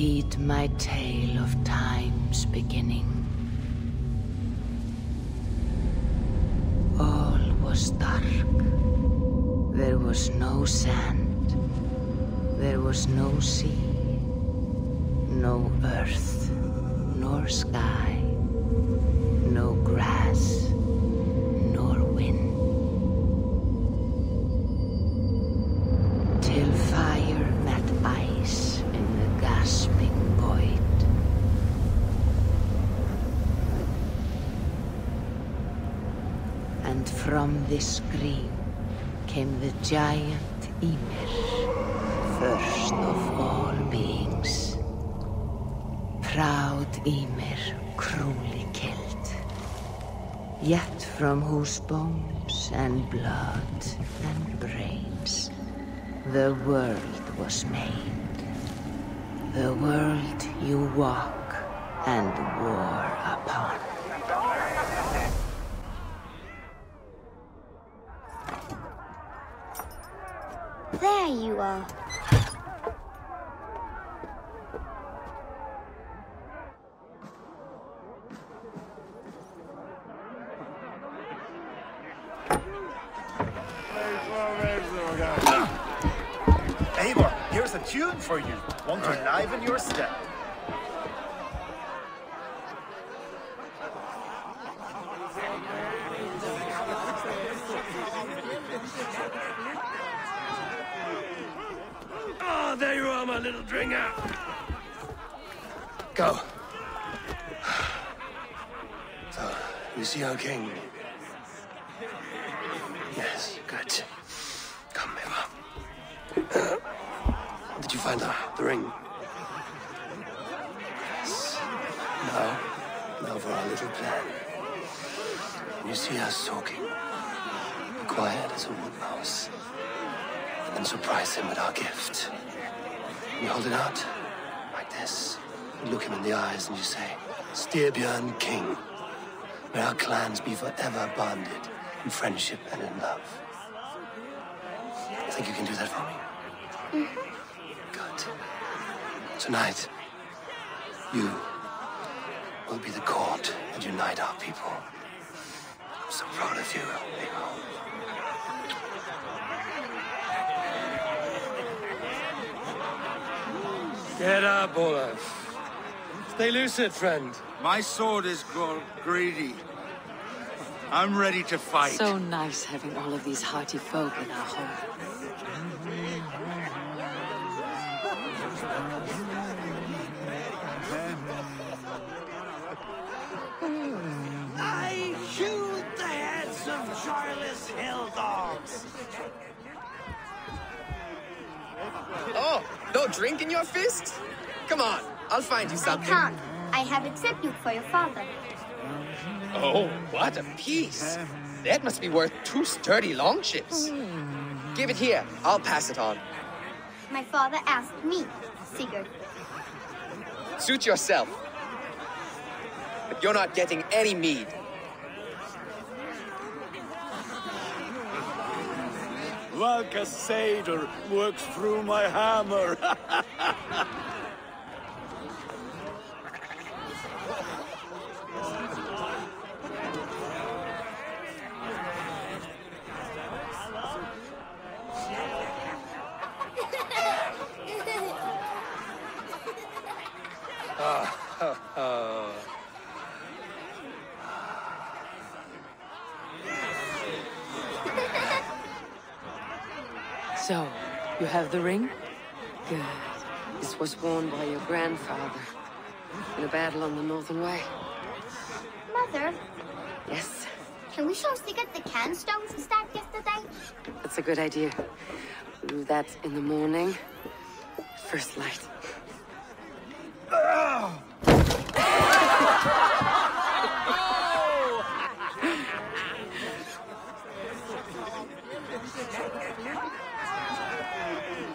Heed my tale of time's beginning. All was dark. There was no sand. There was no sea. No earth, nor sky. No grass, giant Ymir, first of all beings. Proud Ymir, cruelly killed. Yet from whose bones and blood and brains the world was made. The world you walk and war upon. There you are. Eivor, here's a tune for you. Want to liven your step. My little drengr. Go. So, you see our king? Yes, good. Come, Eivor. Uh, did you find the, the ring? Yes. Now, now for our little plan. You see us talking, quiet as a wood mouse, and surprise him with our gift. You hold it out, like this. You look him in the eyes and you say, Styrbjörn King, may our clans be forever bonded in friendship and in love. You think you can do that for me? Mm-hmm. Good. Tonight, you will be the court and unite our people. I'm so proud of you, Ego. Get up, Olaf. Stay lucid, friend. My sword is greedy. I'm ready to fight. So nice having all of these hearty folk in our home. No drink in your fist? Come on, I'll find you something. I can't. I have a tribute for your father. Oh, what a piece. That must be worth two sturdy longships. Give it here. I'll pass it on. My father asked me, Sigurd. Suit yourself. But you're not getting any mead. Like a satyr works through my hammer. So, you have the ring? Good. This was worn by your grandfather in a battle on the Northern Way. Mother, Yes, can we show Sigurd the can stones we stacked yesterday? that's a good idea. We'll do that in the morning. First light. Ah!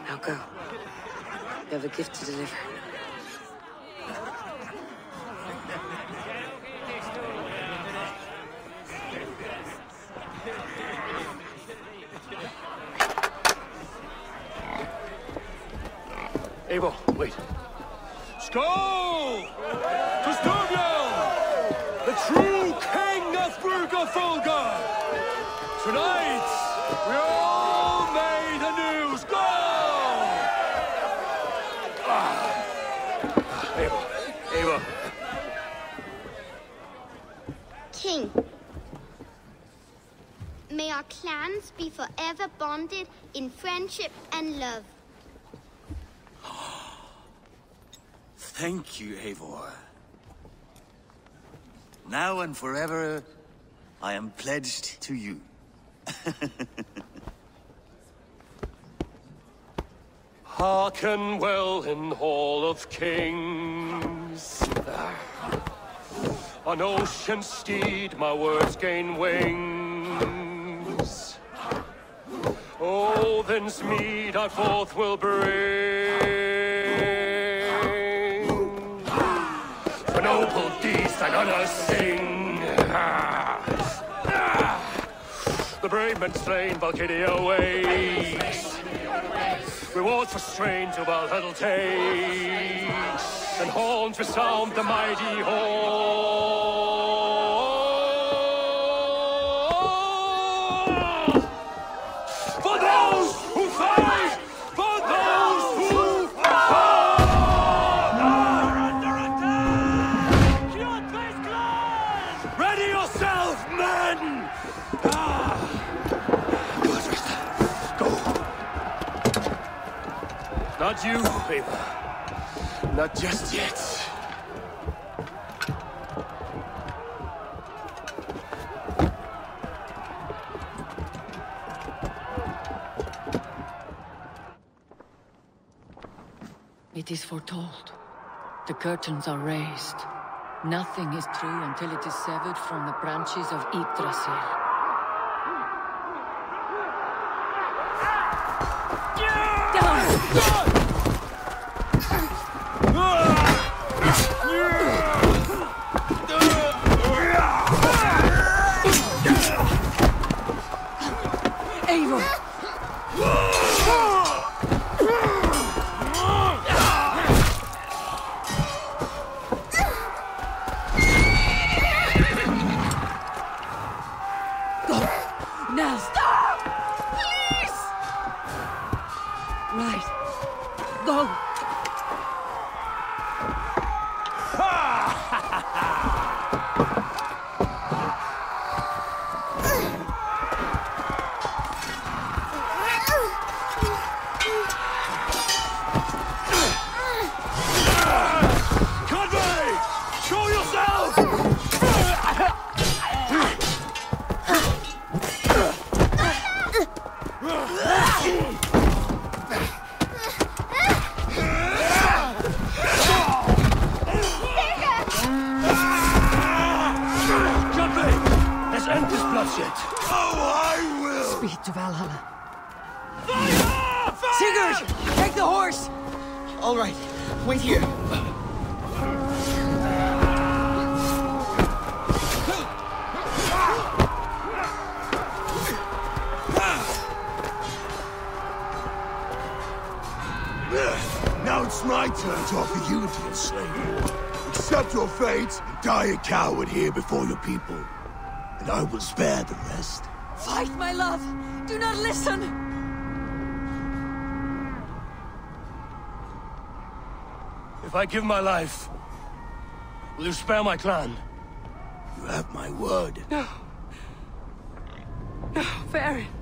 Now go. You have a gift to deliver. Eivor, wait. Skull! To Styrbjörn! The true king of Burgafulga! Tonight, we all made a new Skull! Ah. Ava, Ava, King. May our clans be forever bonded in friendship and love. Thank you, Eivor. Now and forever, I am pledged to you. Hearken well in Hall of Kings. On ocean steed my words gain wings. Odin's mead I forth will bring. For noble deeds and honor sing. The brave men slain Valkyria waits. Rewards for strange of Valhalla takes, and horns resound the mighty horn. Not you, Eivor. Not just yet. It is foretold. The curtains are raised. Nothing is true until it is severed from the branches of Yggdrasil. Eivor! Die a coward here before your people. And I will spare the rest. Fight, my love! Do not listen! If I give my life, will you spare my clan? You have my word. No. No, Varin!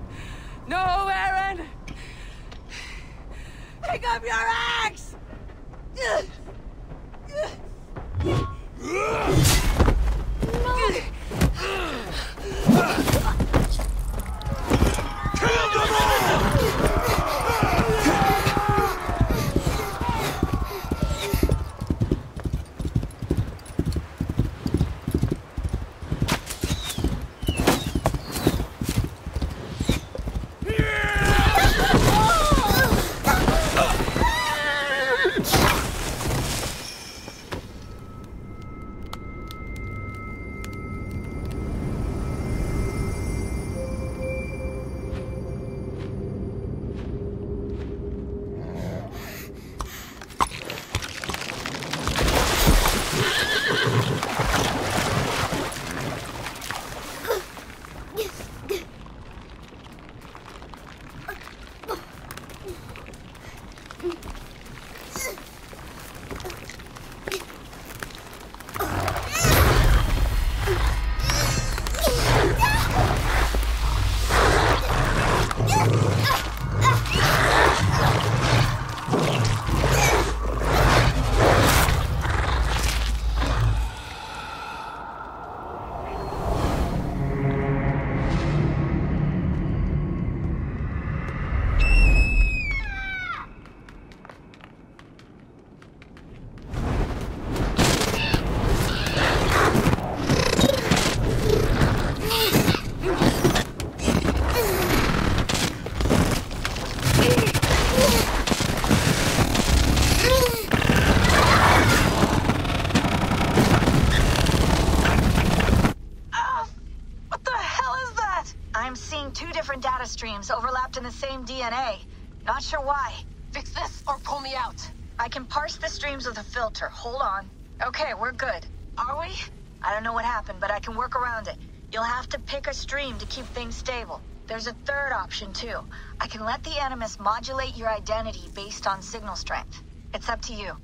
There's a third option, too. I can let the Animus modulate your identity based on signal strength. It's up to you.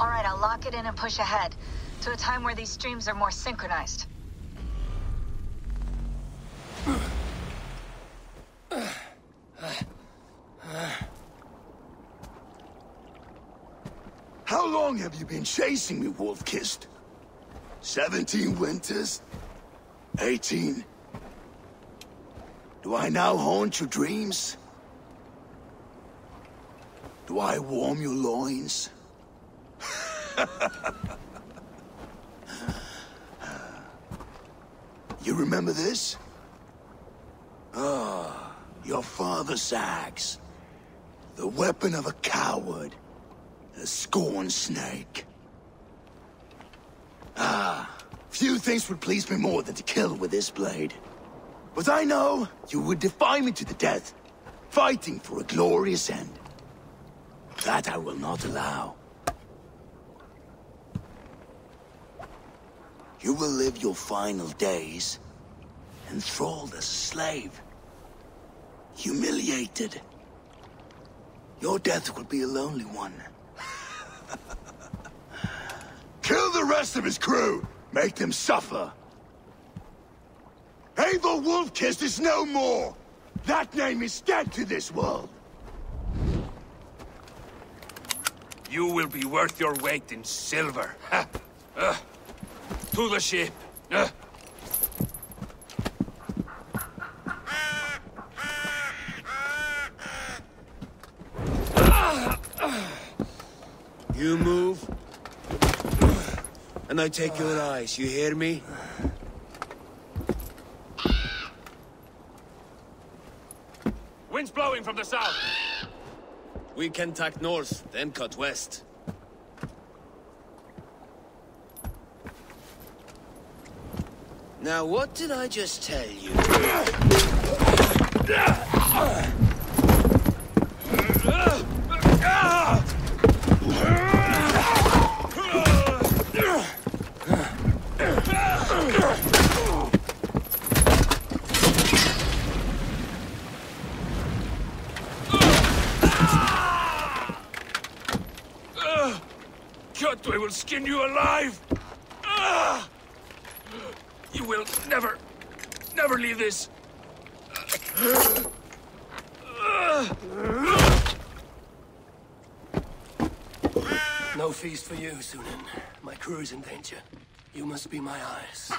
Alright, I'll lock it in and push ahead. To a time where these streams are more synchronized. How long have you been chasing me, Wolf-Kissed? Seventeen winters? Eighteen? Do I now haunt your dreams? Do I warm your loins? you remember this? Ah, your father's axe. The weapon of a coward. A scorn snake. Ah, few things would please me more than to kill with this blade. But I know you would defy me to the death, fighting for a glorious end. That I will not allow. You will live your final days enthralled as a slave. Humiliated. Your death will be a lonely one. Kill the rest of his crew! Make them suffer! Eivor Wolf-Kissed is no more! That name is dead to this world! You will be worth your weight in silver. Ha! Uh, to the ship. Uh. You move, and I take your eyes, you hear me? Wind's blowing from the south. We can tack north, then cut west. Now, what did I just tell you? Skin you alive! Ah! You will never, never leave this. No feast for you, Synin. My crew is in danger. You must be my eyes.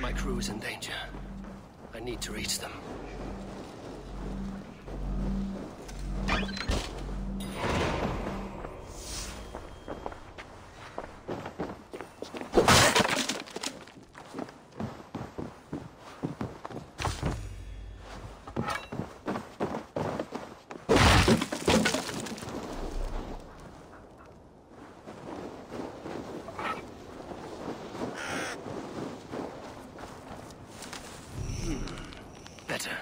My crew is in danger. I need to reach them. Hmm. Better.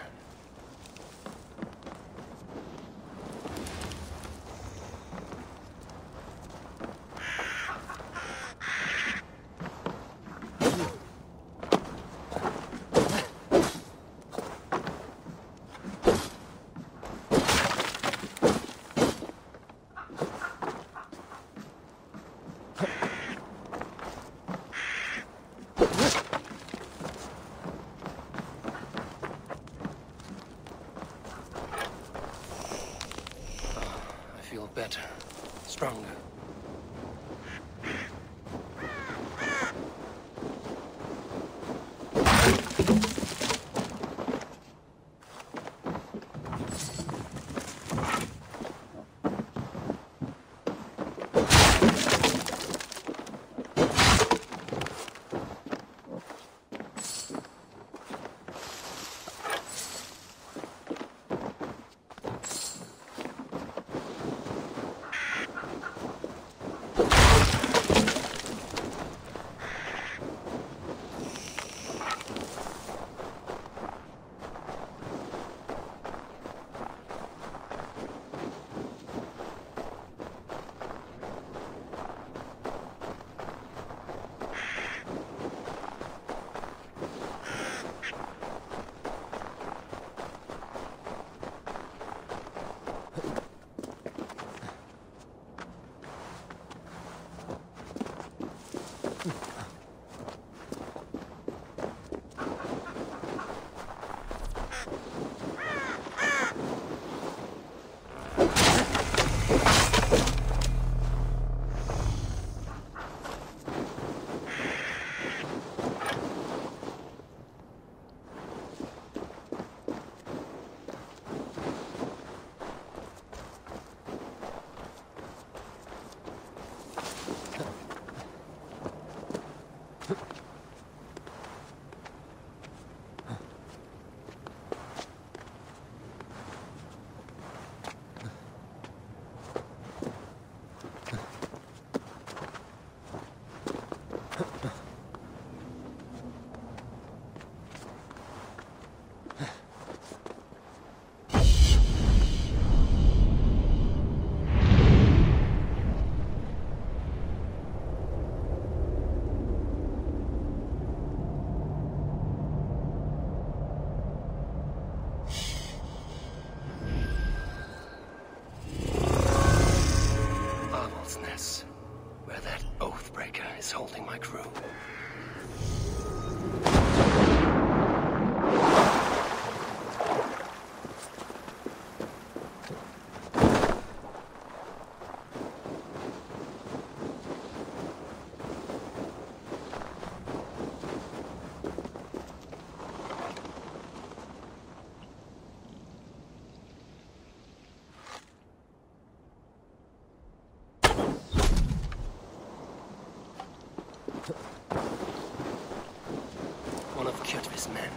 Kjotve's men.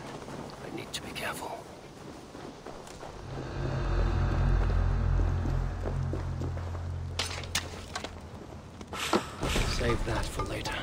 I need to be careful. Save that for later.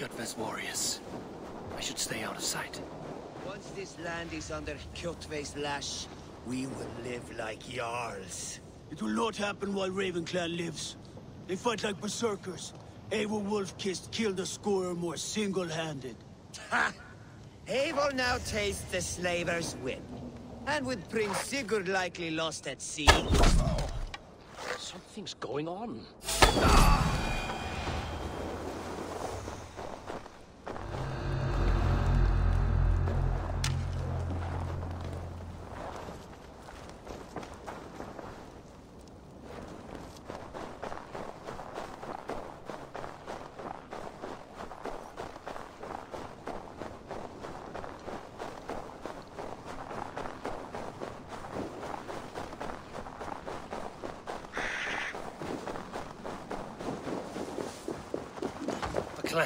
Kjotve's warriors. I should stay out of sight. Once this land is under Kjotve's lash, we will live like Jarls. It will not happen while Raven Clan lives. They fight like berserkers. Eivor Wolf-Kissed killed a score or more single-handed. Ha! Eivor now tastes the slaver's whip. And with Prince Sigurd likely lost at sea. Something's going on. A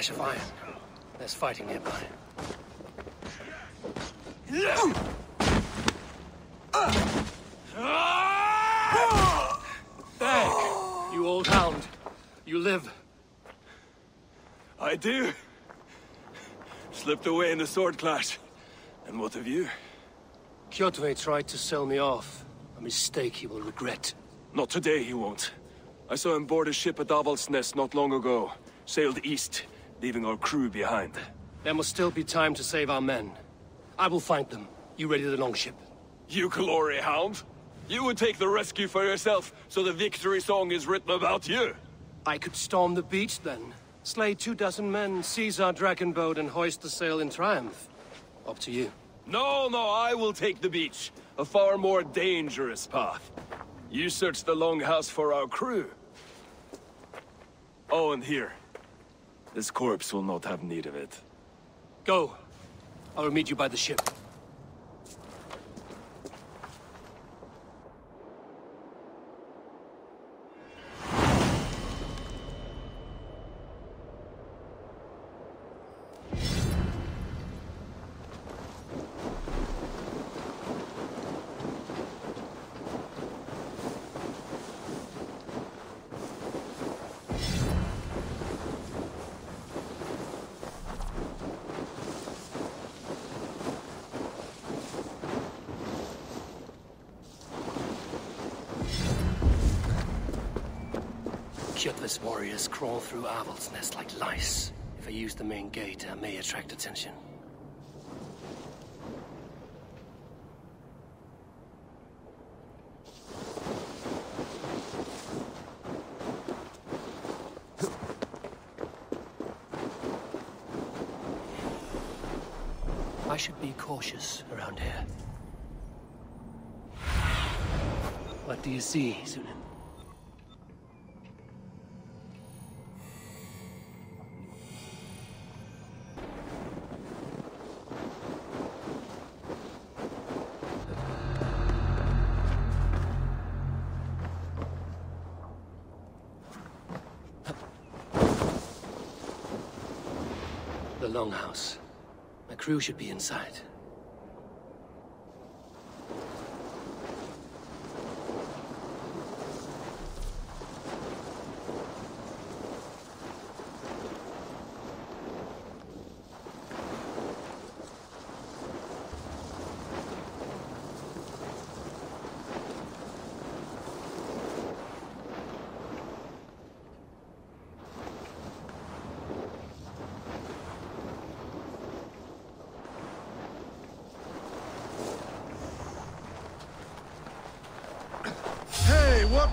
clash of iron. There's fighting nearby. Back, you old hound. You live. I do. Slipped away in the sword clash. And what of you? Kjotve tried to sell me off. A mistake he will regret. Not today, he won't. I saw him board a ship at Avaldsnes not long ago. Sailed east, leaving our crew behind. There must still be time to save our men. I will find them. You ready the longship? You glory hound? You would take the rescue for yourself, so the victory song is written about you. I could storm the beach then. Slay two dozen men, seize our dragon boat, and hoist the sail in triumph. Up to you. No, no, I will take the beach. A far more dangerous path. You search the longhouse for our crew. Oh, and here. This corpse will not have need of it. Go. I will meet you by the ship. Warriors crawl through Avaldsnes like lice. If I use the main gate, I may attract attention. I should be cautious around here. What do you see, Synin? Longhouse. My crew should be inside. Hey, what?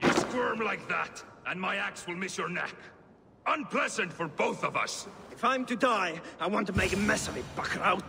You squirm like that, and my axe will miss your neck. Unpleasant for both of us. If I'm to die, I want to make a mess of it, Bakraut.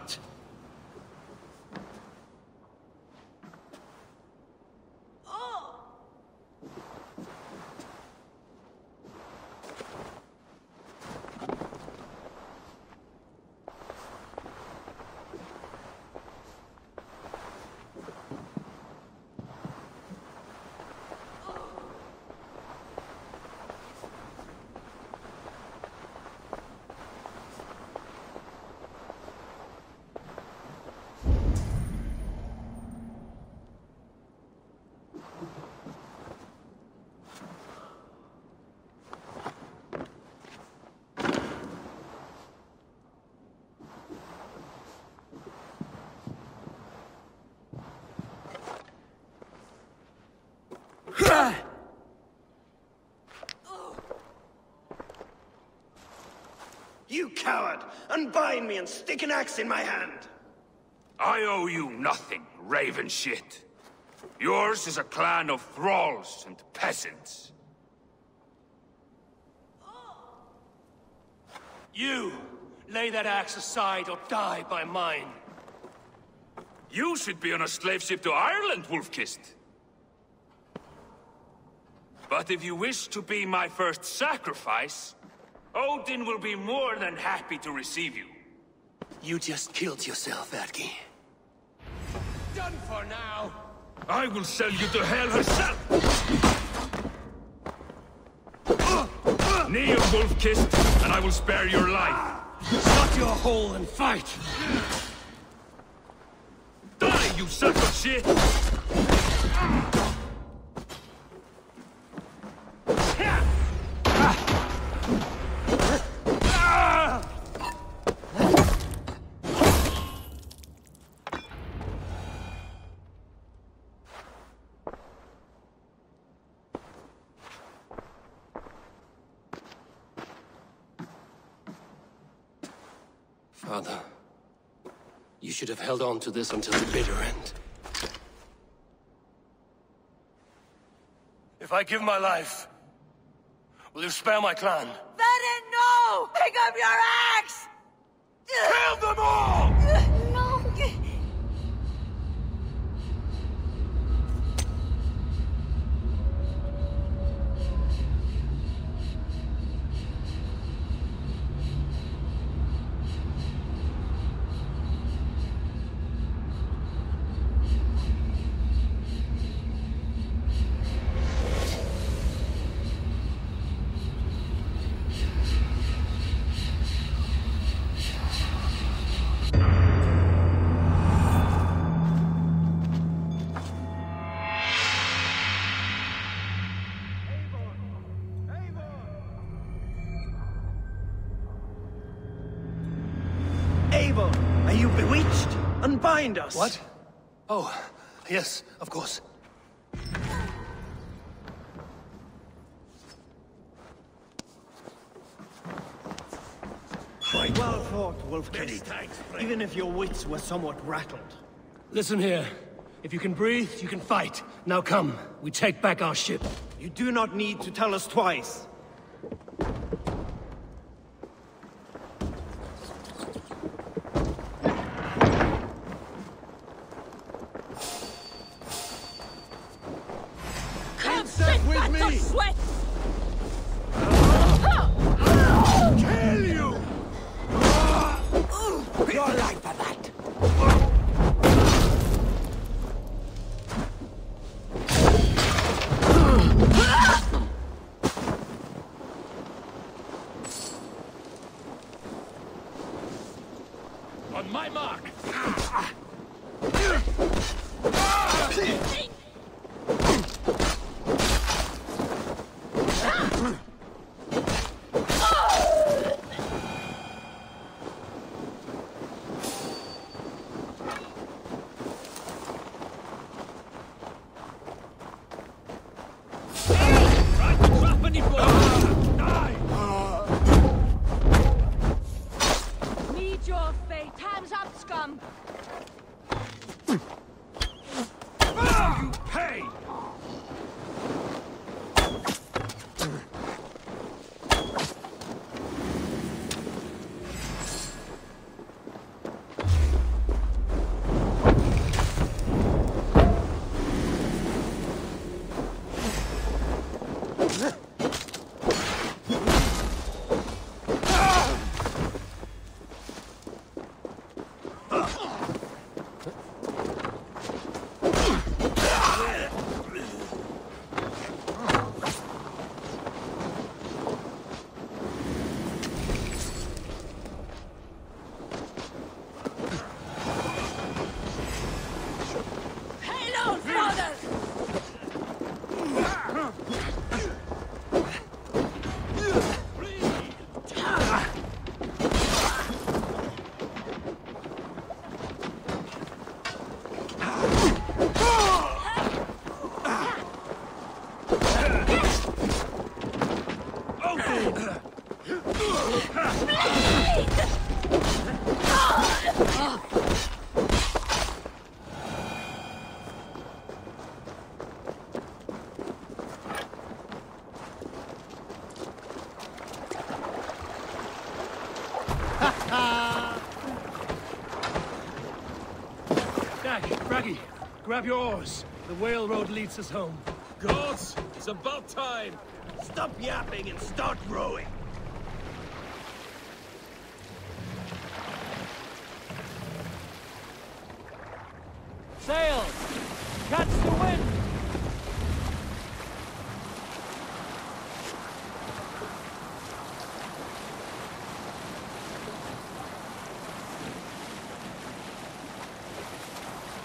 You coward! Unbind me and stick an axe in my hand! I owe you nothing, raven shit. Yours is a clan of thralls and peasants. You! Lay that axe aside or die by mine. You should be on a slave ship to Ireland, Wolf-Kissed. But if you wish to be my first sacrifice, Odin will be more than happy to receive you. You just killed yourself, Adki. Done for now. I will sell you to hell herself! Kneel, Wolf-Kissed, and I will spare your life. Shut your hole and fight! Die, you son of shit! Should have held on to this until the bitter end. If I give my life, will you spare my clan? Bennett, no! Pick up your axe! Kill them all! You bewitched? Unbind us! What? Oh, yes, of course. Well fought, Wolf-Kissed. Even if your wits were somewhat rattled. Listen here. If you can breathe, you can fight. Now come, we take back our ship. You do not need to tell us twice. Grab your oars. The whale road leads us home. Gods, it's about time! Stop yapping and start rowing! Sail! Catch the wind!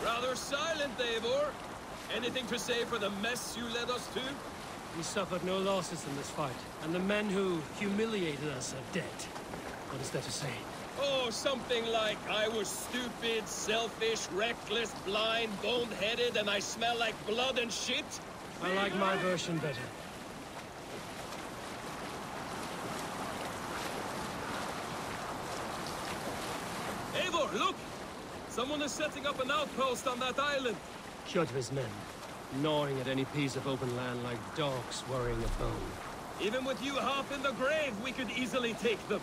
Rather silent, Eivor. Anything to say for the mess you led us to? We suffered no losses in this fight, and the men who humiliated us are dead. What is there to say? Oh, something like, I was stupid, selfish, reckless, blind, bone-headed, and I smell like blood and shit? I like my version better. Eivor, look! Someone is setting up an outpost on that island. Kjotve's men, gnawing at any piece of open land like dogs worrying a bone. Even with you half in the grave, we could easily take them.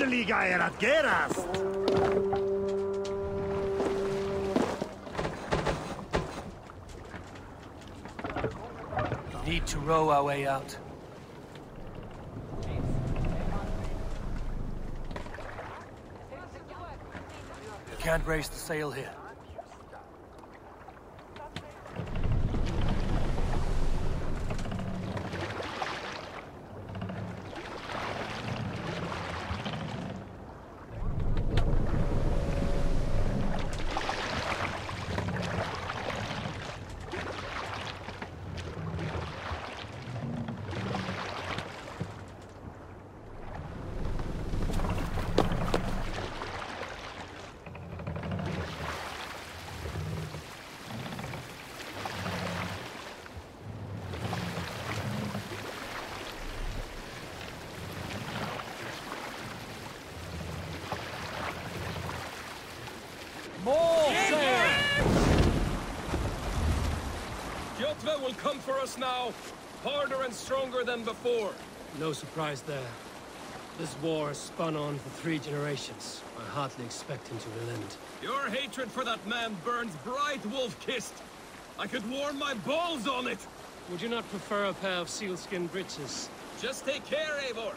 Endelig er gerast! Need to row our way out. Can't raise the sail here. More sail! Kjotve will come for us now, harder and stronger than before. No surprise there. This war has spun on for three generations. I hardly expect him to relent. Your hatred for that man burns bright, wolf-kissed. I could warm my balls on it. Would you not prefer a pair of sealskin breeches? Just take care, Eivor.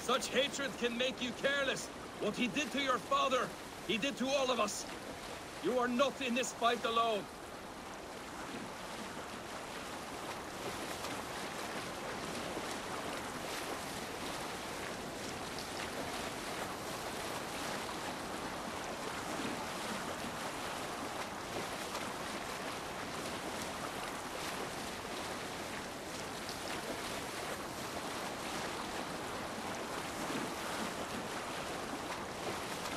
Such hatred can make you careless. What he did to your father, he did to all of us. You are not in this fight alone.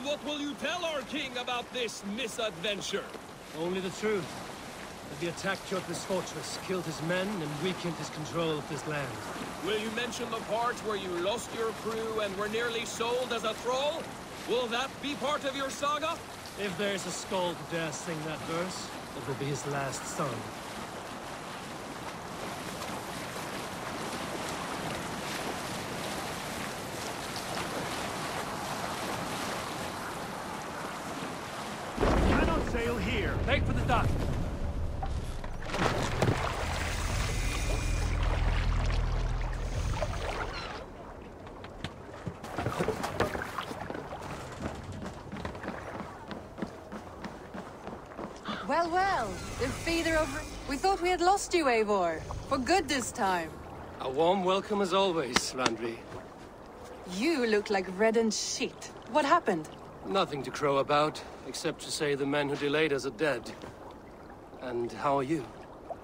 And what will you tell our king about this misadventure? Only the truth. That the attack Kjotve's fortress killed his men and weakened his control of this land. Will you mention the part where you lost your crew and were nearly sold as a thrall? Will that be part of your saga? If there's a skull to dare sing that verse, it will be his last song. Cannot sail here. Make for the dock. Well, well, the feeder of... We thought we had lost you, Eivor. For good this time. A warm welcome as always, Randvi. You look like reddened shit. What happened? Nothing to crow about, except to say the men who delayed us are dead. And how are you?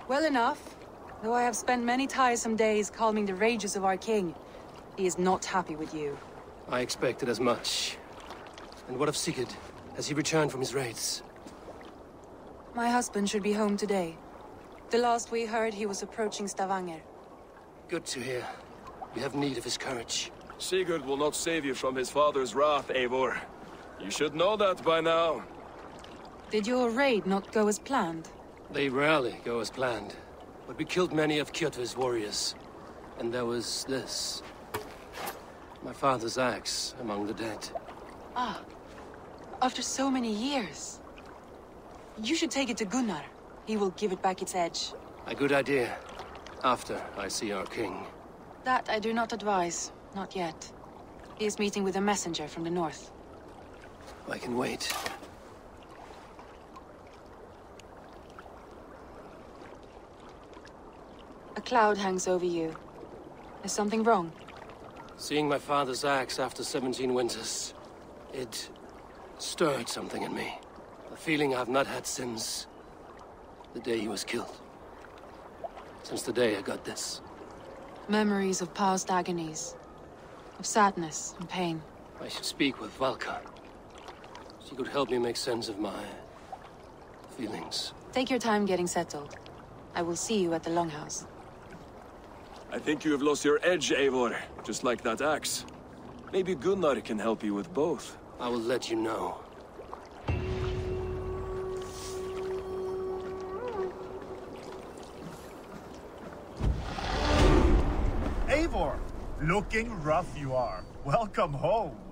Well enough. Though I have spent many tiresome days calming the rages of our king. He is not happy with you. I expected as much. And what of Sigurd? Has he returned from his raids? My husband should be home today. The last we heard, he was approaching Stavanger. Good to hear. We have need of his courage. Sigurd will not save you from his father's wrath, Eivor. You should know that by now. Did your raid not go as planned? They rarely go as planned. But we killed many of Kjotve's warriors. And there was this. My father's axe among the dead. Ah. After so many years. You should take it to Gunnar. He will give it back its edge. A good idea. After I see our king. That I do not advise. Not yet. He is meeting with a messenger from the north. I can wait. A cloud hangs over you. Is something wrong? Seeing my father's axe after 17 winters, it stirred something in me. A feeling I've not had since the day he was killed. Since the day I got this. Memories of past agonies. Of sadness and pain. I should speak with Valka. She could help me make sense of my feelings. Take your time getting settled. I will see you at the Longhouse. I think you have lost your edge, Eivor, just like that axe. Maybe Gunnar can help you with both. I will let you know. Eivor, looking rough you are. Welcome home.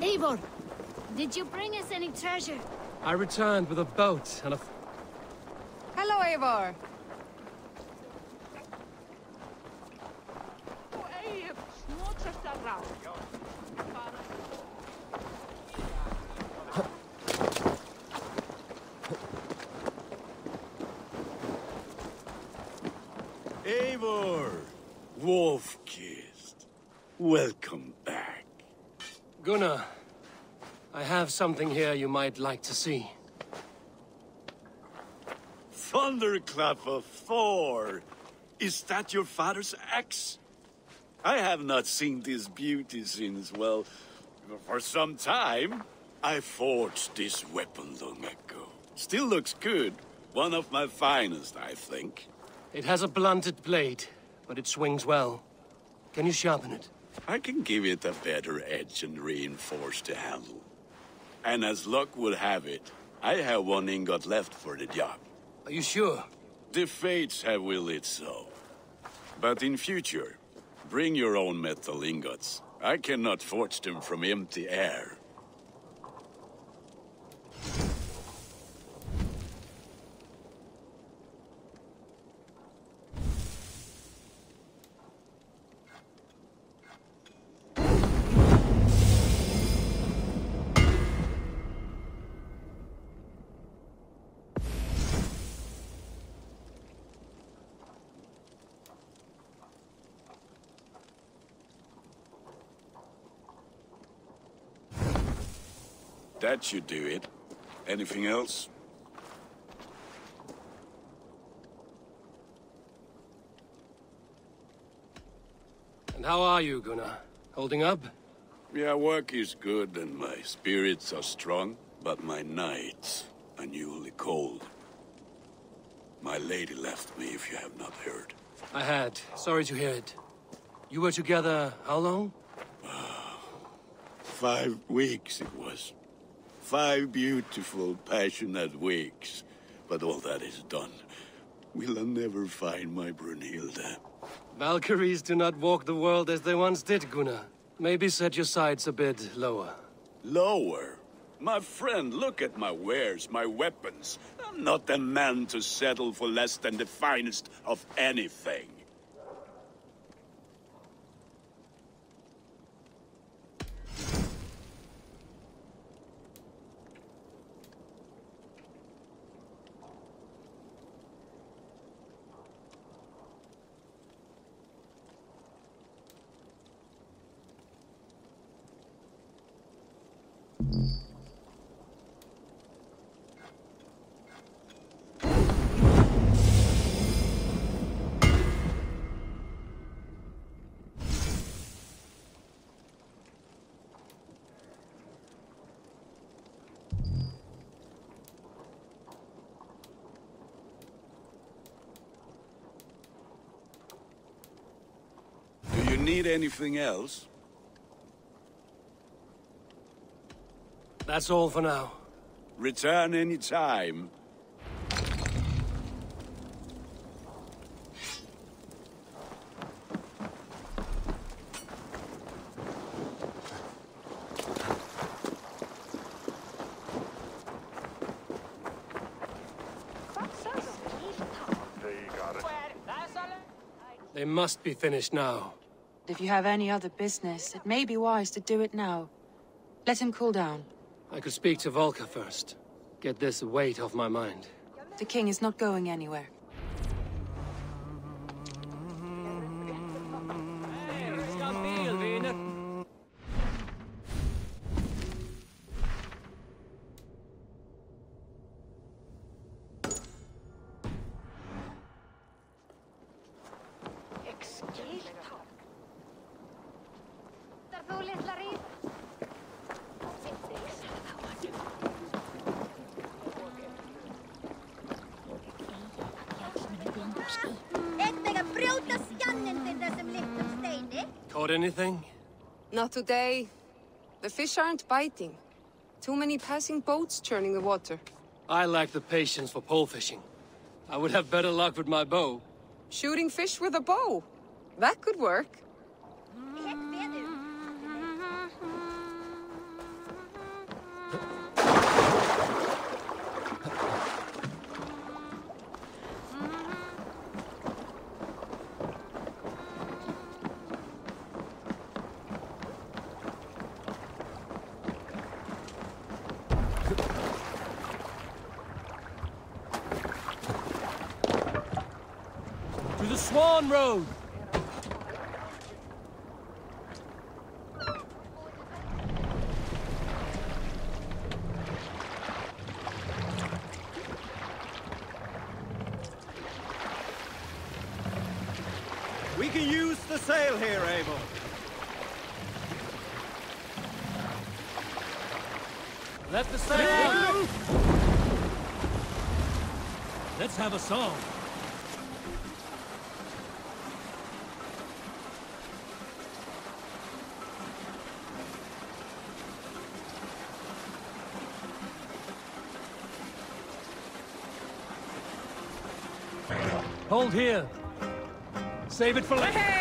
Eivor, did you bring us any treasure? I returned with a boat and a... Hello, Eivor. Eivor! Wolf-kissed. Welcome back. Gunnar, I have something here you might like to see. Thunderclap of Thor! Is that your father's axe? I have not seen this beauty since, well, for some time. I forged this weapon long ago. Still looks good. One of my finest, I think. It has a blunted blade, but it swings well. Can you sharpen it? I can give it a better edge and reinforce the handle. And as luck would have it, I have one ingot left for the job. Are you sure? The fates have willed it so. But in future, bring your own metal ingots. I cannot forge them from empty air. That should do it. Anything else? And how are you, Gunnar? Holding up? Yeah, work is good and my spirits are strong, but my nights are newly cold. My lady left me, if you have not heard. I had. Sorry to hear it. You were together how long? Ah, five weeks it was. Five beautiful, passionate weeks. But all that is done. Will I never find my Brunhilde? Valkyries do not walk the world as they once did, Gunnar. Maybe set your sights a bit lower. Lower? My friend, look at my wares, my weapons. I'm not a man to settle for less than the finest of anything. Need anything else? That's all for now. Return any time. They must be finished now. If you have any other business, it may be wise to do it now. Let him cool down. I could speak to Valka first. Get this weight off my mind. The king is not going anywhere. Caught anything? Not today. The fish aren't biting. Too many passing boats churning the water. I lack the patience for pole fishing. I would have better luck with my bow. Shooting fish with a bow. That could work. Swan Road! We can use the sail here, Abel. Let the sail Let's have a song. Hold here. Save it for later.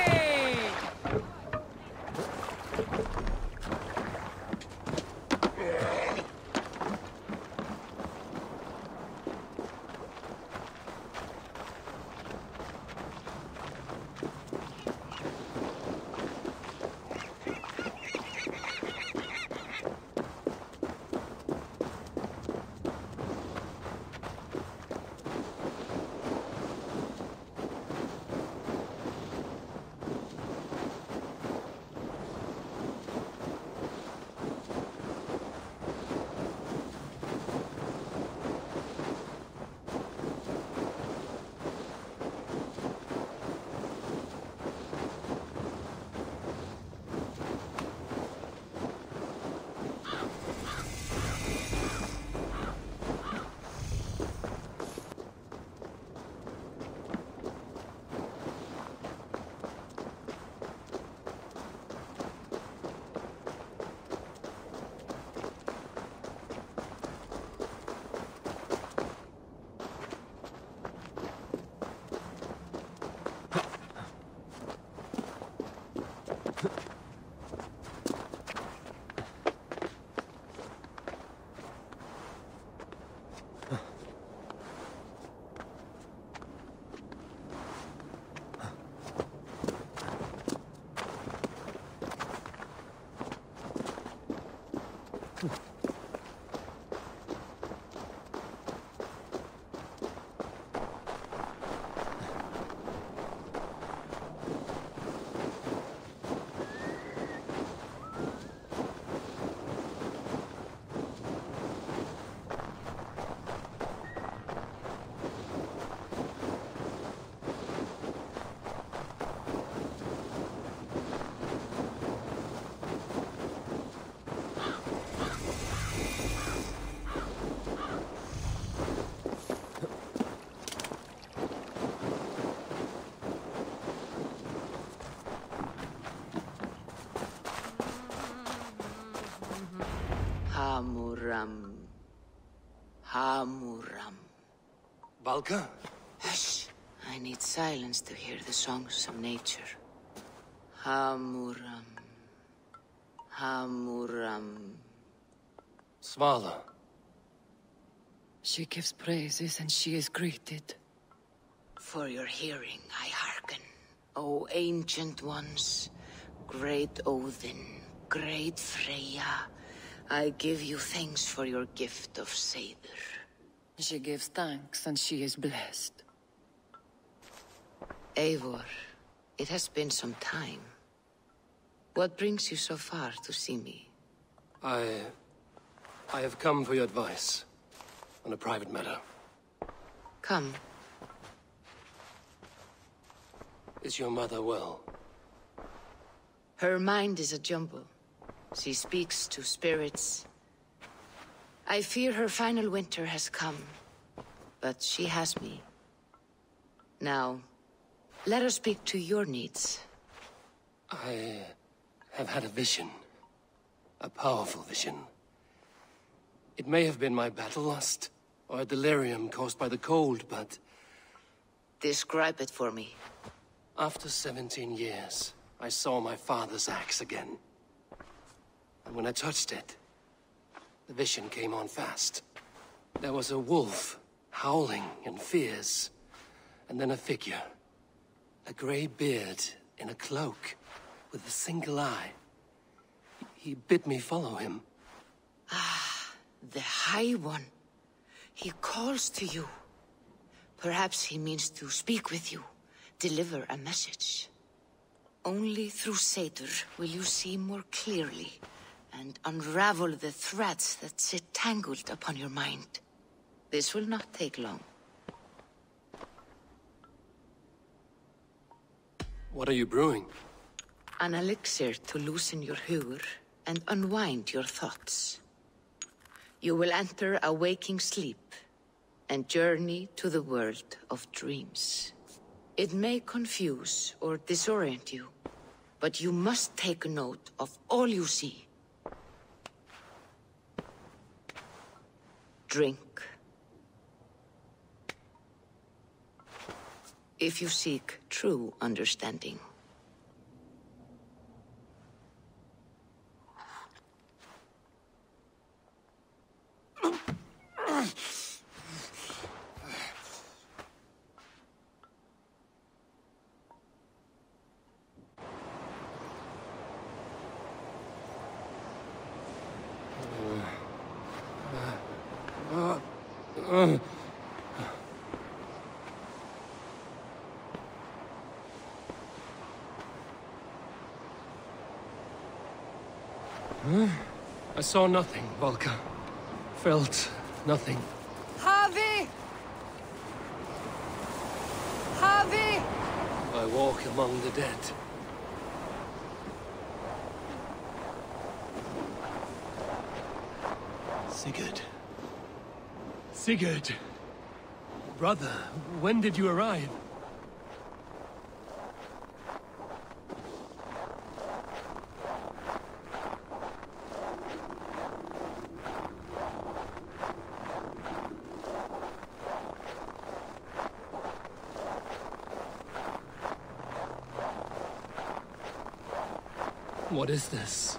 Valka? Hush. I need silence to hear the songs of nature. Hamuram. Hamuram. Svala. She gives praises and she is greeted. For your hearing, I hearken. O ancient ones, great Odin, great Freya, I give you thanks for your gift of Seiður. She gives thanks and she is blessed. Eivor, it has been some time. What brings you so far to see me? I... I have come for your advice. On a private matter. Come. Is your mother well? Her mind is a jumble. She speaks to spirits. I fear her final winter has come. But she has me. Now, let us speak to your needs. I have had a vision. A powerful vision. It may have been my battle lust, or a delirium caused by the cold, but... Describe it for me. After 17 years, I saw my father's axe again. And when I touched it, the vision came on fast. There was a wolf, howling in fierce, and then a figure. A grey beard in a cloak, with a single eye. He bid me follow him. Ah, the High One. He calls to you. Perhaps he means to speak with you, deliver a message. Only through Seiður will you see more clearly and unravel the threads that sit tangled upon your mind. This will not take long. What are you brewing? An elixir to loosen your hugur and unwind your thoughts. You will enter a waking sleep and journey to the world of dreams. It may confuse or disorient you, but you must take note of all you see. Drink. If you seek true understanding. I saw nothing, Valka. Felt nothing. Harvey! Harvey! I walk among the dead. Sigurd. Sigurd! Brother, when did you arrive? What is this?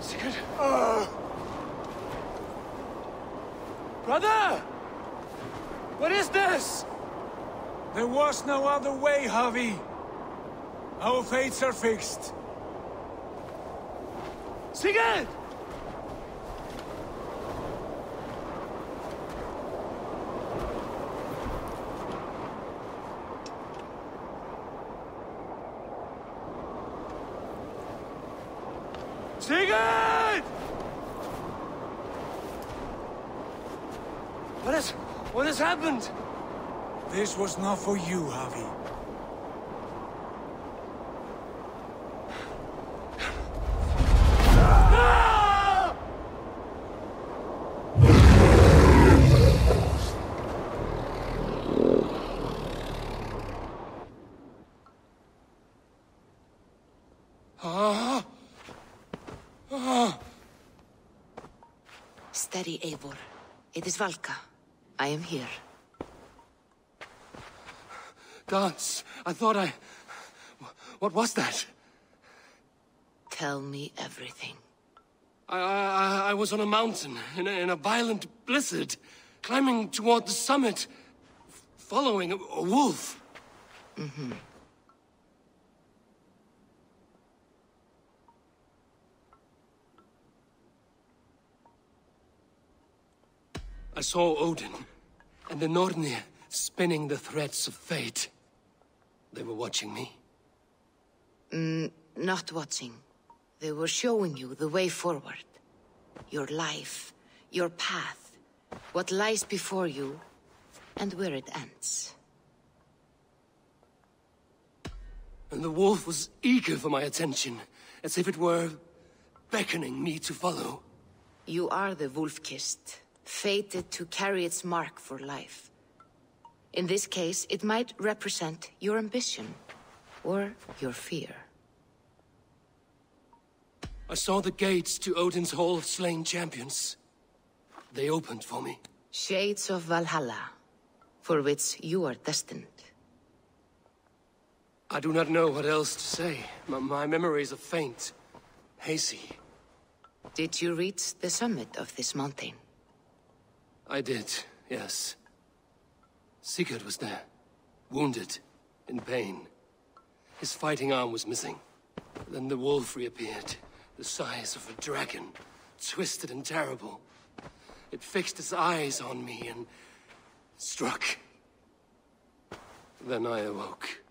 Sigurd! Brother! What is this? There was no other way, Havi. Our fates are fixed. Sigurd! Sigurd! What has... what has happened? This was not for you, Havi. Ah! Ah! Steady, Eivor. It is Valka. I am here. Gods, I thought I... What was that? Tell me everything. I, I, I was on a mountain, in a, in a violent blizzard, climbing toward the summit, following a, a wolf. Mm-hmm. I saw Odin and the Nornir spinning the threads of fate. They were watching me. Mm, not watching. They were showing you the way forward. Your life, your path, what lies before you, and where it ends. And the wolf was eager for my attention, as if it were beckoning me to follow. You are the wolf-kissed, fated to carry its mark for life. In this case, it might represent your ambition or your fear. I saw the gates to Odin's Hall of Slain Champions. They opened for me. Shades of Valhalla, for which you are destined. I do not know what else to say. M my memories are faint, hazy. Did you reach the summit of this mountain? I did, yes. Sigurd was there, wounded, in pain. His fighting arm was missing. Then the wolf reappeared, the size of a dragon, twisted and terrible. It fixed its eyes on me and struck. Then I awoke.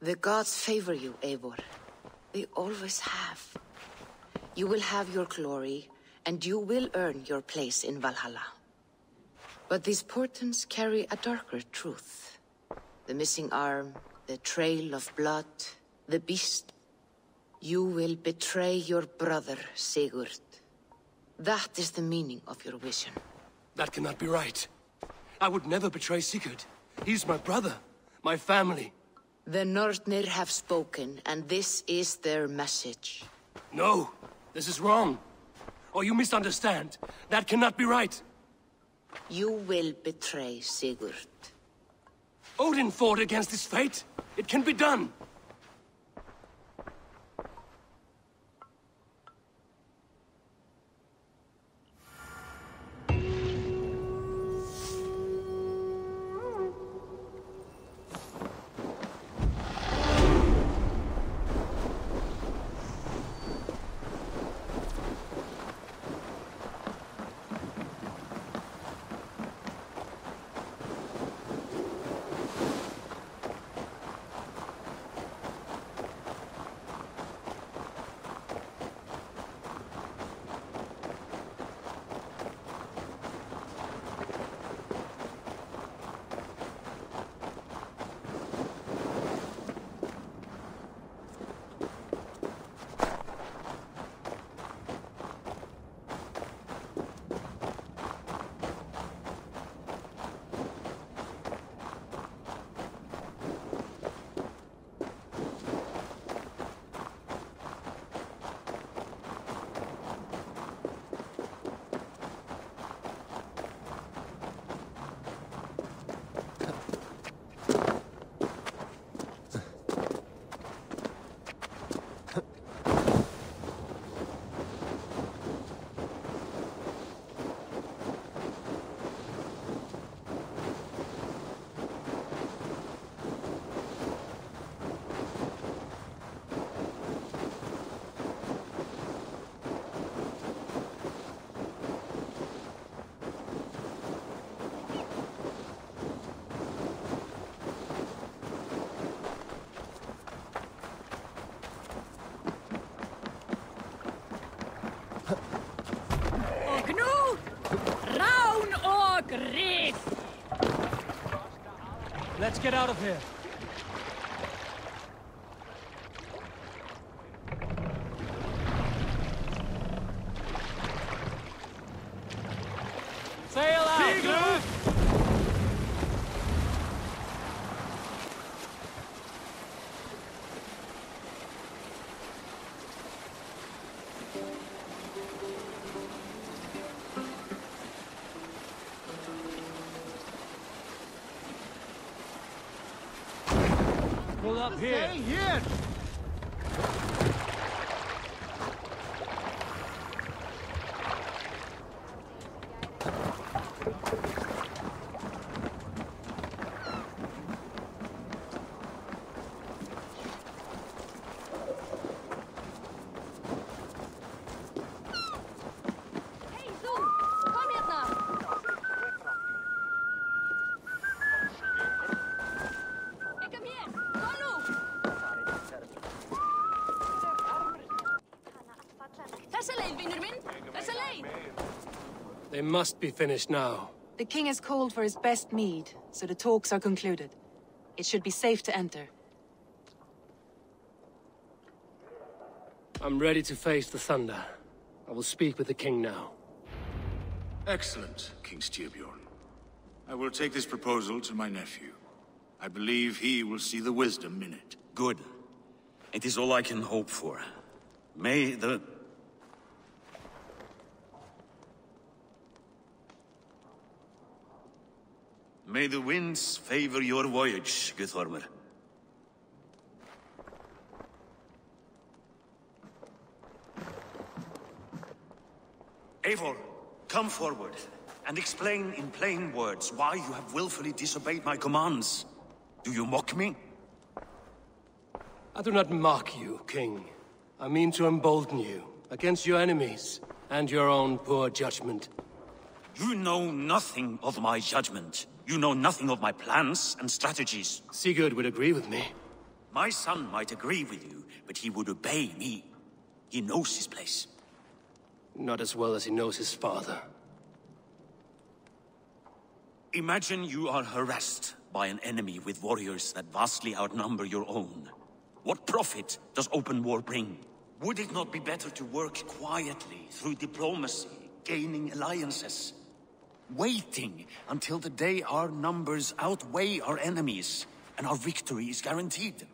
The gods favor you, Eivor. They always have. You will have your glory, and you will earn your place in Valhalla. But these portents carry a darker truth. The missing arm, the trail of blood, the beast. You will betray your brother, Sigurd. That is the meaning of your vision. That cannot be right. I would never betray Sigurd. He's my brother, my family. The Nornir have spoken, and this is their message. No, this is wrong. Or you misunderstand. That cannot be right. You will betray Sigurd. Odin fought against his fate. It can be done. Get out of here. Up here. They must be finished now. The king has called for his best mead, so the talks are concluded. It should be safe to enter. I'm ready to face the thunder. I will speak with the king now. Excellent, King Styrbjörn. I will take this proposal to my nephew. I believe he will see the wisdom in it. Good. It is all I can hope for. May the... May the winds favor your voyage, Guthormer. Eivor, come forward and explain in plain words why you have willfully disobeyed my commands. Do you mock me? I do not mock you, King. I mean to embolden you against your enemies and your own poor judgment. You know nothing of my judgment. You know nothing of my plans and strategies. Sigurd would agree with me. My son might agree with you, but he would obey me. He knows his place. Not as well as he knows his father. Imagine you are harassed by an enemy with warriors that vastly outnumber your own. What profit does open war bring? Would it not be better to work quietly through diplomacy, gaining alliances? Waiting until the day our numbers outweigh our enemies and our victory is guaranteed.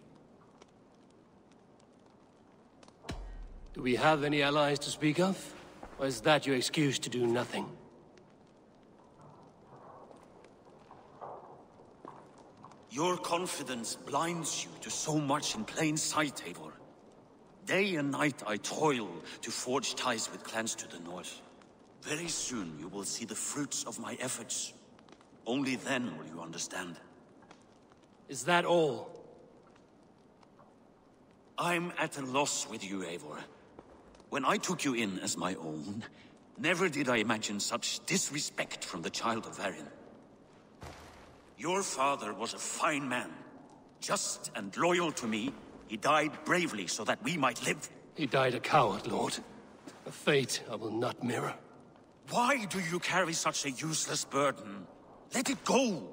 Do we have any allies to speak of? Or is that your excuse to do nothing? Your confidence blinds you to so much in plain sight, Eivor. Day and night I toil to forge ties with clans to the north. Very soon you will see the fruits of my efforts. Only then will you understand. Is that all? I'm at a loss with you, Eivor. When I took you in as my own, never did I imagine such disrespect from the child of Varin. Your father was a fine man. Just and loyal to me, he died bravely so that we might live. He died a coward, Lord. A fate I will not mirror. Why do you carry such a useless burden? Let it go!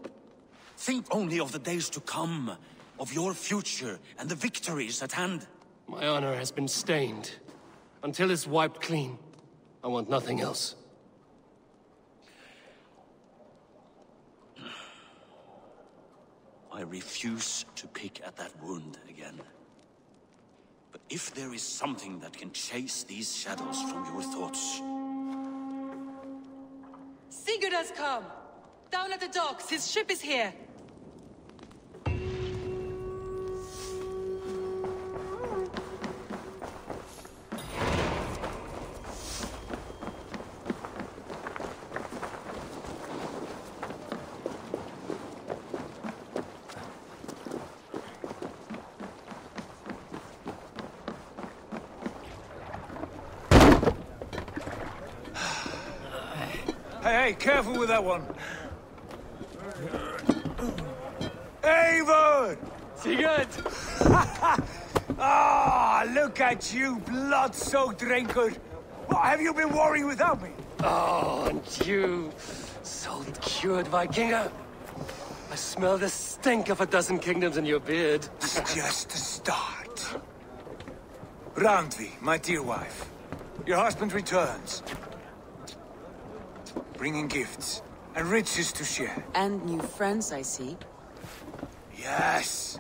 Think only of the days to come, of your future and the victories at hand. My honor has been stained. Until it's wiped clean, I want nothing else. I refuse to pick at that wound again. But if there is something that can chase these shadows from your thoughts... Sigurd has come! Down at the docks, his ship is here! Careful with that one. Eivor! Sigurd! Ah, look at you, blood-soaked drinker. What have you been worrying without me? Oh, and you, salt-cured Vikinger. I smell the stink of a dozen kingdoms in your beard. It's just a start. Randvi, my dear wife. Your husband returns. Bringing gifts and riches to share. And new friends, I see. Yes.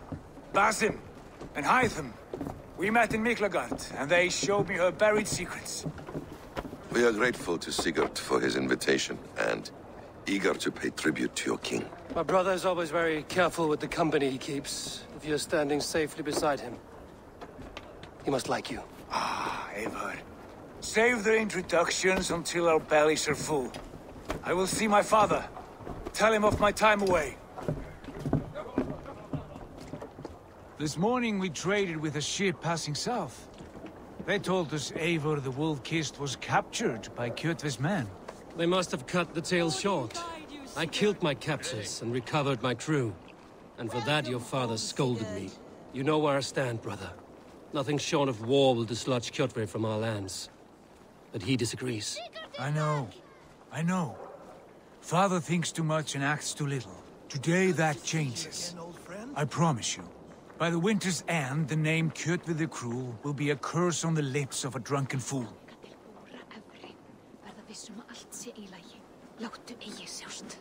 Basim and Hytham. We met in Miklagard, and they showed me her buried secrets. We are grateful to Sigurd for his invitation, and eager to pay tribute to your king. My brother is always very careful with the company he keeps. If you're standing safely beside him, he must like you. Ah, Eivor. Save the introductions until our bellies are full. I will see my father. Tell him of my time away. This morning we traded with a ship passing south. They told us Eivor the Wolf-Kissed was captured by Kjotve's men. They must have cut the tale short. I killed my captors and recovered my crew. And for that your father scolded me. You know where I stand, brother. Nothing short of war will dislodge Kjotve from our lands. But he disagrees. I know. I know. Father thinks too much and acts too little. Today that changes. I promise you. By the winter's end, the name Kjotve the Cruel will be a curse on the lips of a drunken fool. Verða vissum að allt sé í lagi. Láttu eigi sjást.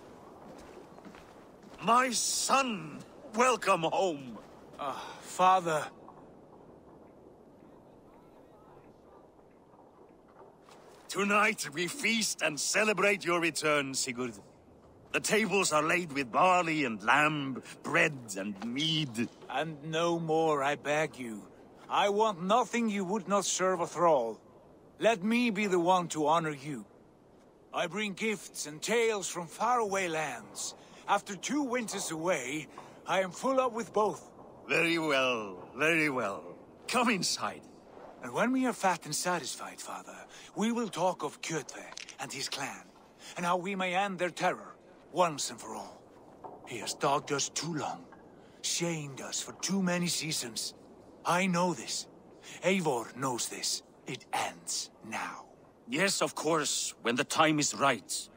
My son! Welcome home! Ah, father. Tonight we feast and celebrate your return, Sigurd. The tables are laid with barley and lamb, bread and mead. And no more, I beg you. I want nothing you would not serve a thrall. Let me be the one to honor you. I bring gifts and tales from faraway lands. After two winters away, I am full up with both. Very well, very well. Come inside. And when we are fat and satisfied, father, we will talk of Kjotve and his clan, and how we may end their terror, once and for all. He has dogged us too long, shamed us for too many seasons. I know this. Eivor knows this. It ends now. Yes, of course, when the time is right.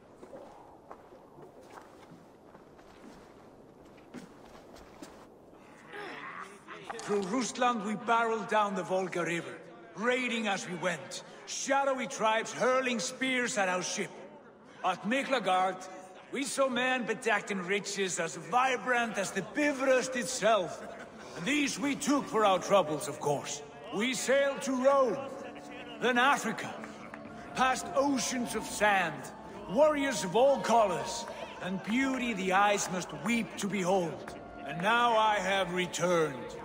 Through Rusland we barreled down the Volga River, raiding as we went, shadowy tribes hurling spears at our ship. At Miklagard, we saw men bedecked in riches as vibrant as the Bifrost itself. And these we took for our troubles, of course. We sailed to Rome, then Africa, past oceans of sand, warriors of all colors, and beauty the eyes must weep to behold. And now I have returned,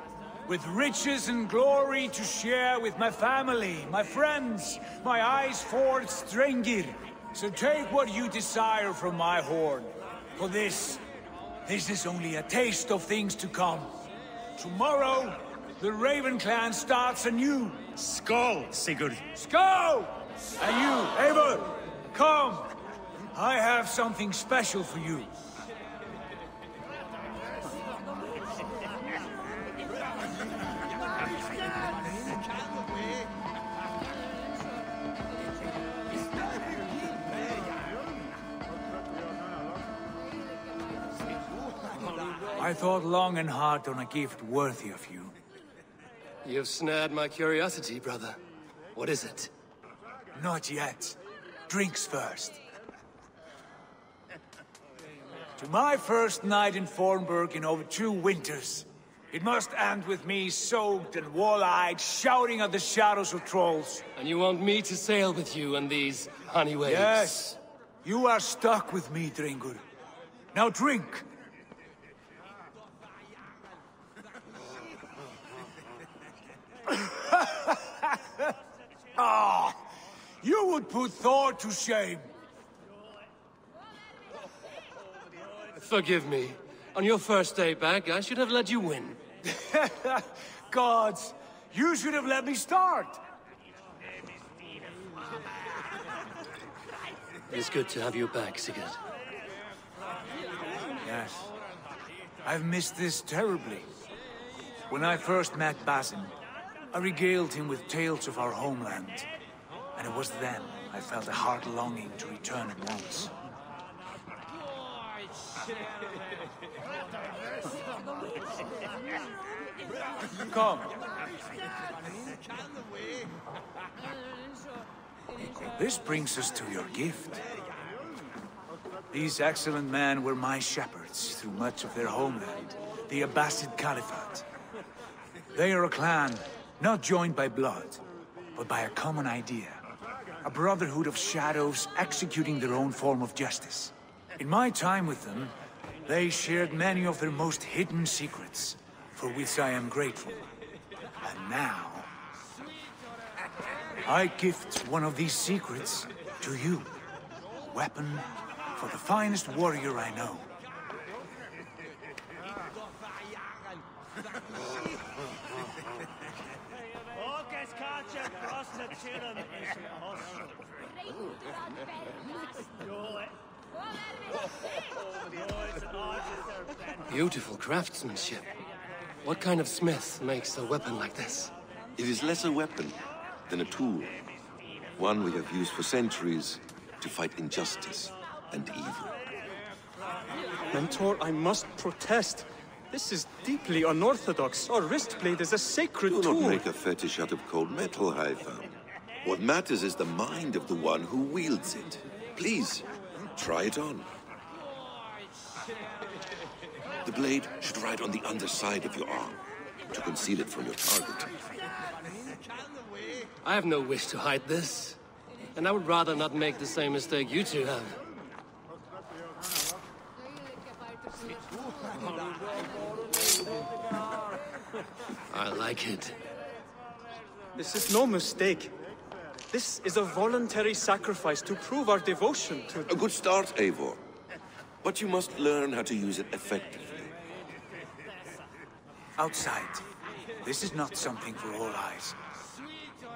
with riches and glory to share with my family, my friends, my eyes forged drengir. So take what you desire from my horn. For this, this is only a taste of things to come. Tomorrow, the Raven clan starts anew. Skål, Sigurd. Skål! And you, Eivor, come. I have something special for you. I thought long and hard on a gift worthy of you. You've snared my curiosity, brother. What is it? Not yet. Drinks first. To my first night in Fornburg in over two winters. It must end with me soaked and wall-eyed, shouting at the shadows of trolls. And you want me to sail with you on these honey waves? Yes. You are stuck with me, drengr. Now drink. Ah, you would put Thor to shame. Forgive me. On your first day back, I should have let you win. Gods, you should have let me start. It's good to have you back, Sigurd. Yes. I've missed this terribly. When I first met Basim, I regaled him with tales of our homeland. And it was then I felt a heart longing to return at once. Come. This brings us to your gift. These excellent men were my shepherds through much of their homeland, the Abbasid Caliphate. They are a clan, not joined by blood, but by a common idea. A brotherhood of shadows executing their own form of justice. In my time with them, they shared many of their most hidden secrets, for which I am grateful. And now... I gift one of these secrets to you. Weapon for the finest warrior I know. Beautiful craftsmanship. What kind of smith makes a weapon like this? It is less a weapon than a tool. One we have used for centuries to fight injustice and evil. Mentor, I must protest. This is deeply unorthodox. Our wrist blade is a sacred Do tool. not make a fetish out of cold metal, Hytham. What matters is the mind of the one who wields it. Please, try it on. The blade should ride on the underside of your arm to conceal it from your target. I have no wish to hide this. And I would rather not make the same mistake you two have. I like it. This is no mistake. This is a voluntary sacrifice to prove our devotion to... A good start, Eivor. But you must learn how to use it effectively. Outside. This is not something for all eyes.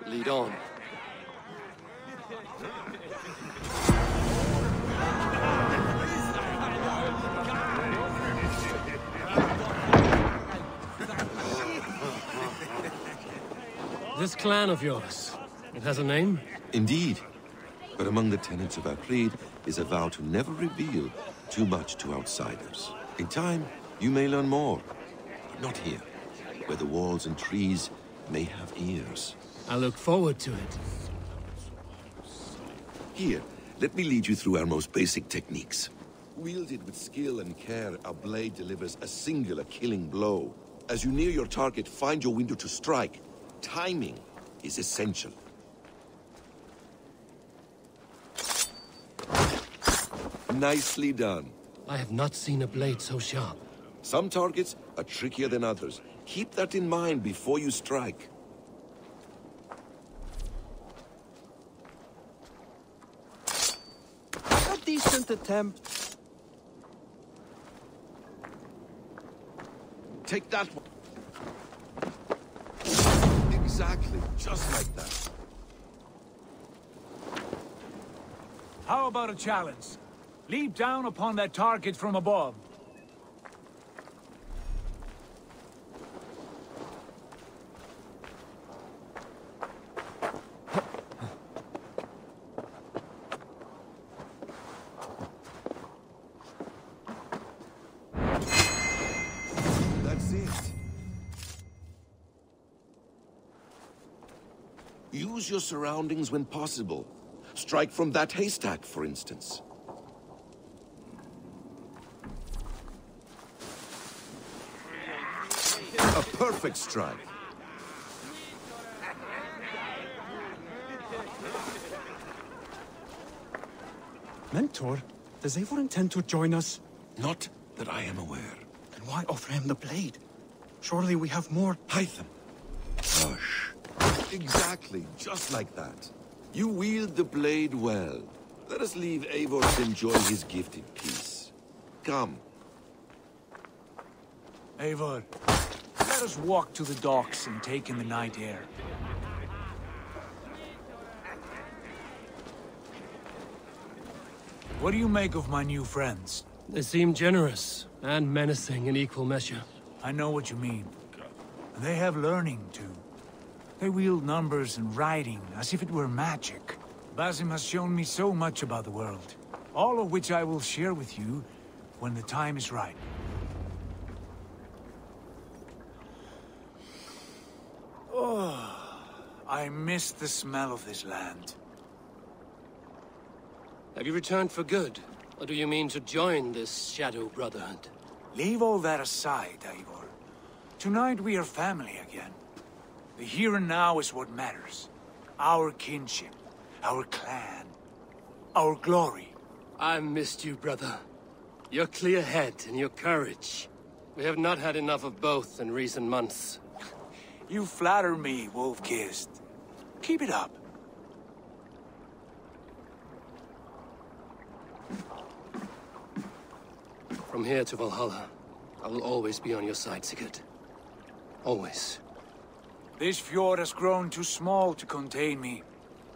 Lead on. This clan of yours, it has a name? Indeed. But among the tenets of our creed is a vow to never reveal too much to outsiders. In time, you may learn more. But not here, where the walls and trees may have ears. I look forward to it. Here, let me lead you through our most basic techniques. Wielded with skill and care, our blade delivers a singular killing blow. As you near your target, find your window to strike. Timing is essential. Nicely done. I have not seen a blade so sharp. Some targets are trickier than others. Keep that in mind before you strike. A decent attempt. Take that one. Exactly, just like that. How about a challenge? Leap down upon that target from above. That's it. Use your surroundings when possible. Strike from that haystack, for instance. A perfect strike. Mentor, does Eivor intend to join us? Not that I am aware. Then why offer him the blade? Surely we have more... Hytham. Hush. Exactly, just like that. You wield the blade well. Let us leave Eivor to enjoy his gift in peace. Come. Eivor, let us walk to the docks and take in the night air. What do you make of my new friends? They seem generous and menacing in equal measure. I know what you mean. They have learning, too. They wield numbers and writing as if it were magic. Basim has shown me so much about the world, all of which I will share with you when the time is right. Oh, I miss the smell of this land. Have you returned for good? Or do you mean to join this Shadow Brotherhood? Leave all that aside, Eivor. Tonight we are family again. The here and now is what matters. Our kinship, our clan, our glory. I missed you, brother. Your clear head and your courage. We have not had enough of both in recent months. You flatter me, Wolf-Kissed. Keep it up. From here to Valhalla, I will always be on your side, Sigurd. Always. This fjord has grown too small to contain me,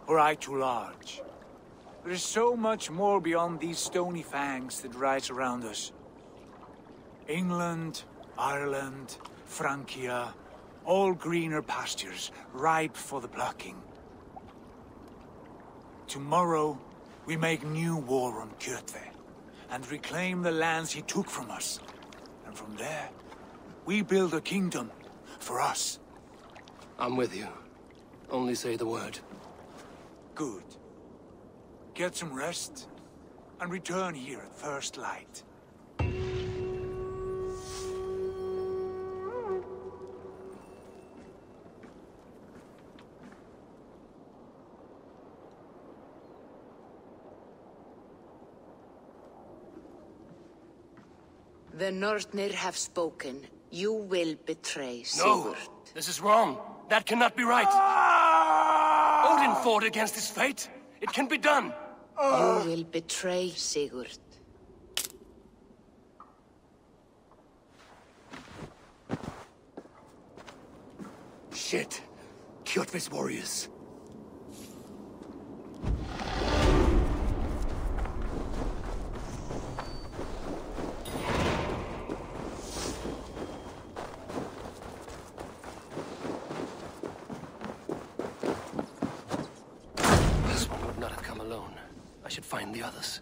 or I too large. There is so much more beyond these stony fangs that rise around us. England, Ireland, Francia, all greener pastures, ripe for the plucking. Tomorrow, we make new war on Kjotve, and reclaim the lands he took from us. And from there, we build a kingdom for us. I'm with you. Only say the word. Good. Get some rest, and return here at first light. The Nornir have spoken. You will betray Sigurd. No! This is wrong! That cannot be right. Ah! Odin fought against his fate. It can be done. You ah! will betray Sigurd. Shit. Kjotve's warriors. This one would not have come alone. I should find the others.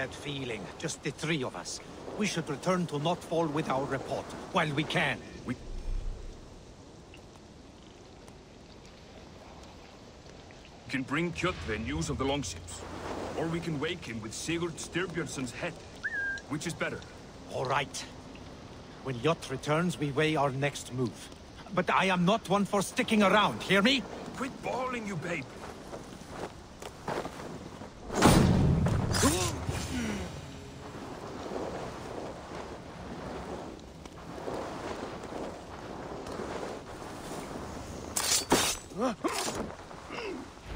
Bad feeling. Just the three of us. We should return to Notfall with our report, while we can. We... We can bring Kjotve news of the longships. Or we can wake him with Sigurd Styrbjörnsson's head. Which is better? All right. When Jot returns, we weigh our next move. But I am not one for sticking around, hear me? Quit bawling, you babe.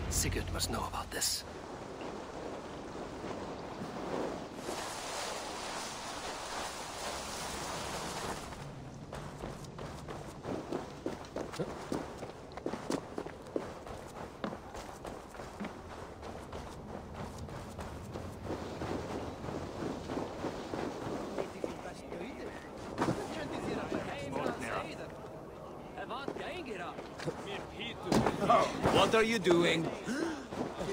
Sigurd must know about this. What are you doing? What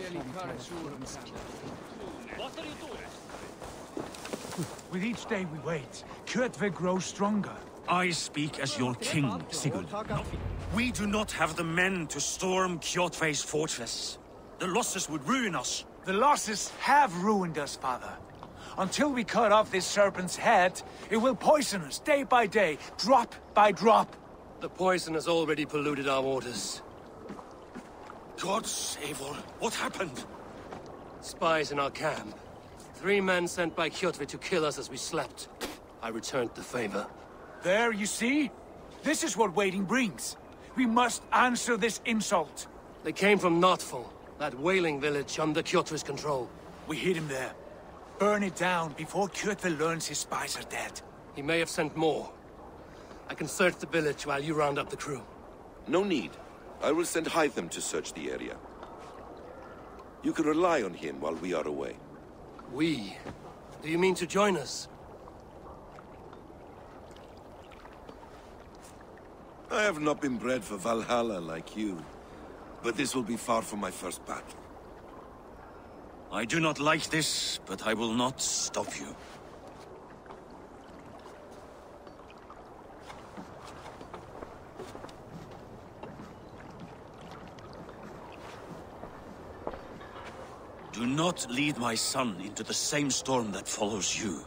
are you doing? With each day we wait, Kjotve grows stronger. I speak as your king, Sigurd. We do not have the men to storm Kjotve's fortress. The losses would ruin us. The losses have ruined us, father. Until we cut off this serpent's head, it will poison us day by day, drop by drop. The poison has already polluted our waters. God save all. What happened? Spies in our camp. Three men sent by Kjotve to kill us as we slept. I returned the favor. There, you see? This is what waiting brings. We must answer this insult. They came from Notfall, that whaling village under Kjotve's control. We hid him there. Burn it down before Kjotve learns his spies are dead. He may have sent more. I can search the village while you round up the crew. No need. I will send Hytham to search the area. You can rely on him while we are away. We? Do you mean to join us? I have not been bred for Valhalla like you. But this will be far from my first battle. I do not like this, but I will not stop you. Do not lead my son into the same storm that follows you.